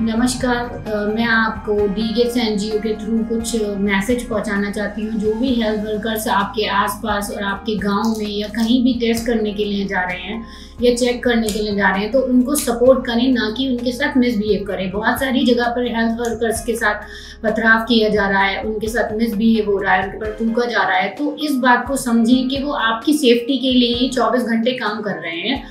नमस्कार मैं आपको डीगेट्स एन के थ्रू कुछ मैसेज पहुंचाना चाहती हूँ, जो भी हेल्थ वर्कर्स आपके आसपास और आपके गाँव में या कहीं भी टेस्ट करने के लिए जा रहे हैं या चेक करने के लिए जा रहे हैं तो उनको सपोर्ट करें, ना कि उनके साथ मिसबिहेव करें। बहुत सारी जगह पर हेल्थ वर्कर्स के साथ पथराव किया जा रहा है, उनके साथ मिसबिहेव हो रहा है, उनके पर थूका जा रहा है तो इस बात को समझें कि वो आपकी सेफ्टी के लिए ही चौबीस घंटे काम कर रहे हैं।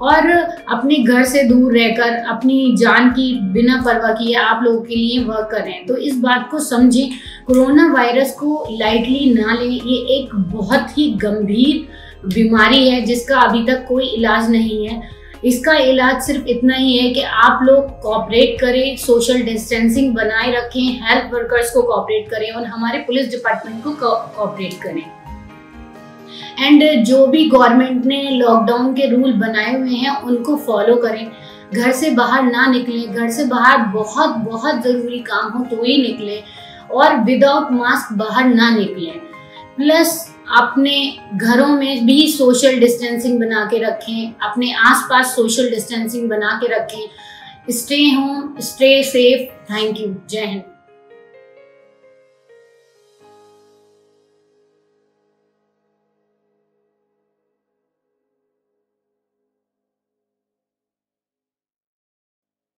और अपने घर से दूर रहकर, अपनी जान की बिना परवाह किए आप लोगों के लिए वर्क कर तो इस बात को समझें कोरोना वायरस को लाइटली ना लें। ये एक बहुत ही गंभीर बीमारी है, जिसका अभी तक कोई इलाज नहीं है। इसका इलाज सिर्फ़ इतना ही है कि आप लोग कॉपरेट करें सोशल डिस्टेंसिंग बनाए रखें हेल्थ वर्कर्स को कॉपरेट करें और हमारे पुलिस डिपार्टमेंट को कॉपरेट करें। एंड जो भी गवर्नमेंट ने लॉकडाउन के रूल बनाए हुए हैं, उनको फॉलो करें। घर से बाहर ना निकले। घर से बाहर बहुत बहुत ज़रूरी काम हो तो ही निकले। और विदाउट मास्क बाहर ना निकले। प्लस अपने घरों में भी सोशल डिस्टेंसिंग बना के रखें। अपने आसपास सोशल डिस्टेंसिंग बना के रखें। Stay home stay safe thank you जय हिंद।